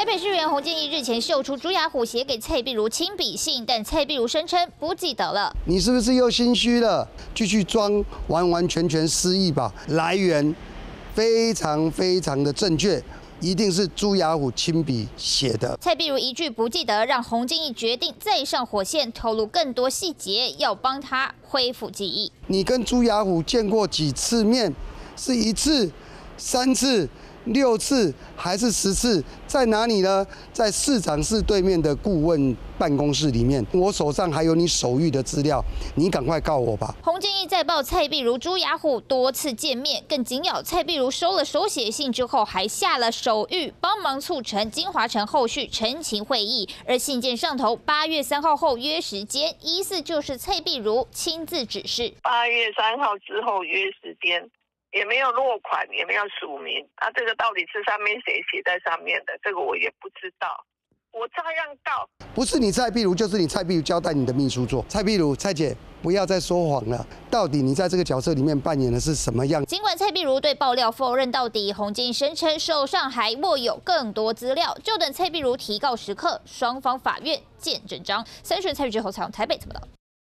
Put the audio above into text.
台北市议员洪建义日前秀出朱雅虎写给蔡碧如亲笔信，但蔡碧如声称不记得了。你是不是又心虚了？继续装完完全全失忆吧。来源非常非常的正确。一定是朱雅虎亲笔写的。蔡碧如一句不记得，让洪金义决定再上火线，透露更多细节，要帮他恢复记忆。你跟朱雅虎见过几次面？是一次、三次。六次还是十次，在哪里呢？在市长室对面的顾问办公室里面。我手上还有你手谕的资料，你赶快告我吧。洪建义再报蔡碧如、朱雅虎多次见面，更紧咬蔡碧如收了手写信之后，还下了手谕，帮忙促成金华城后续陈情会议。而信件上头八月三号后约时间，疑似就是蔡碧如亲自指示。八月三号之后约时间。也没有落款，也没有署名，啊，这个到底是上面谁写在上面的？这个我也不知道。我照样告，不是你蔡碧如，就是你蔡碧如交代你的秘书做。蔡碧如，蔡姐，不要再说谎了。到底你在这个角色里面扮演的是什么样？尽管蔡碧如对爆料否认到底，洪金声称手上还握有更多资料，就等蔡碧如提告时刻，双方法院见真章。三选蔡玉之后，采用台北怎么了？